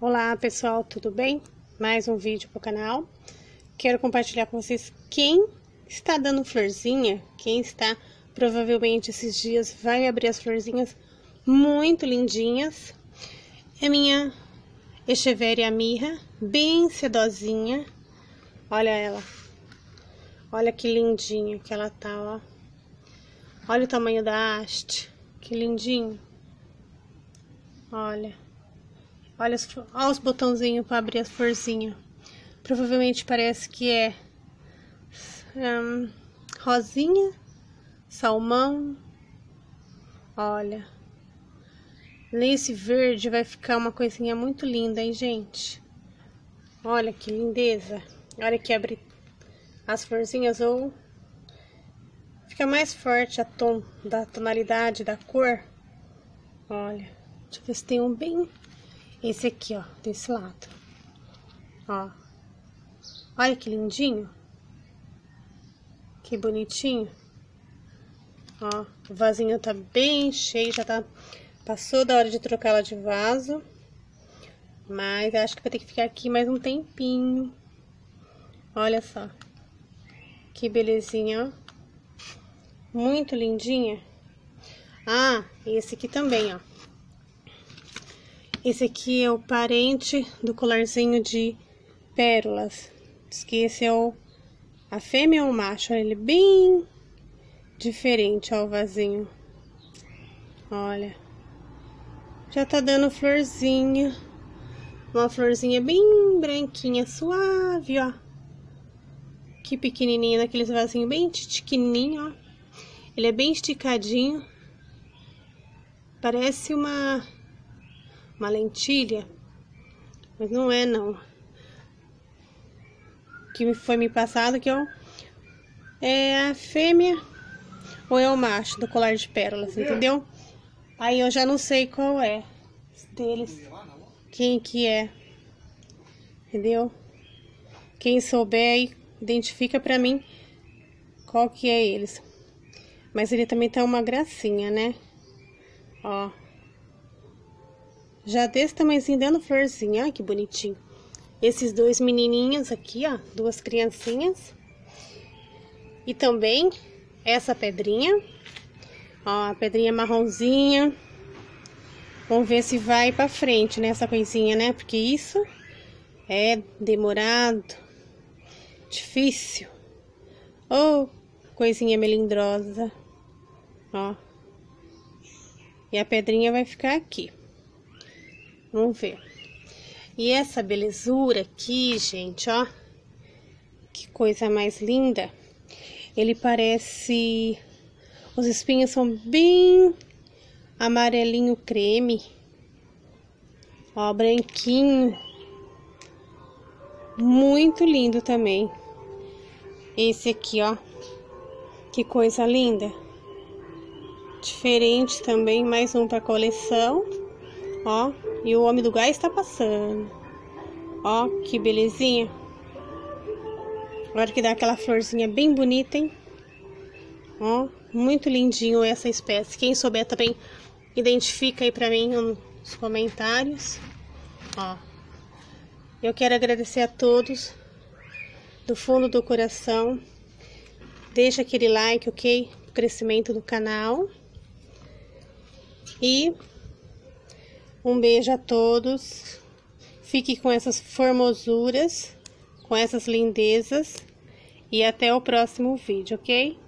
Olá pessoal, tudo bem? Mais um vídeo para o canal. Quero compartilhar com vocês quem está dando florzinha, quem está provavelmente esses dias vai abrir as florzinhas muito lindinhas. É minha Echeveria mirra, bem sedosinha. Olha ela. Olha que lindinha que ela tá, ó. Olha o tamanho da haste. Que lindinho. Olha. Olha olha os botãozinhos para abrir as florzinhas. Provavelmente parece que é um, rosinha, salmão. Olha. Nesse verde vai ficar uma coisinha muito linda, hein, gente? Olha que lindeza. Olha que abre as florzinhas ou fica mais forte a tom da tonalidade da cor. Olha, deixa eu ver se tem um bem esse aqui, ó, desse lado. Ó. Olha que lindinho. Que bonitinho. Ó, o vasinho tá bem cheio, já tá... Passou da hora de trocar ela de vaso. Mas acho que vai ter que ficar aqui mais um tempinho. Olha só. Que belezinha, ó. Muito lindinha. Ah, esse aqui também, ó. Esse aqui é o parente do colarzinho de pérolas. Diz que esse é o a fêmea ou o macho. Olha, ele é bem diferente, ó, o vasinho. Olha. Já tá dando florzinha. Uma florzinha bem branquinha, suave, ó. Que pequenininha, naqueles vasinhos bem tiquininho, ó. Ele é bem esticadinho. Parece uma uma lentilha, mas não é não. Que foi me passado que é, é a fêmea ou é o macho do colar de pérolas, entendeu? Aí eu já não sei qual é deles, quem que é, entendeu? Quem souber aí, identifica pra mim qual que é eles. Mas ele também tá uma gracinha, né? Ó. Já desse tamanhozinho dando florzinha, olha que bonitinho. Esses dois menininhos aqui, ó, duas criancinhas. E também essa pedrinha. Ó, a pedrinha marronzinha. Vamos ver se vai pra frente, né, essa coisinha, né? Porque isso é demorado, difícil. Oh, coisinha melindrosa. Ó. E a pedrinha vai ficar aqui. Vamos ver. E essa belezura aqui, gente, ó. Que coisa mais linda. Ele parece... Os espinhos são bem amarelinho creme. Ó, branquinho. Muito lindo também. Esse aqui, ó. Que coisa linda. Diferente também, mais um para coleção. Ó, e o homem do gás está passando. Ó, que belezinha. Agora que dá aquela florzinha bem bonita, hein? Ó, muito lindinho essa espécie. Quem souber também, identifica aí pra mim nos comentários. Ó. Eu quero agradecer a todos do fundo do coração. Deixa aquele like, ok? O crescimento do canal. E um beijo a todos. Fique com essas formosuras, com essas lindezas. E até o próximo vídeo, ok?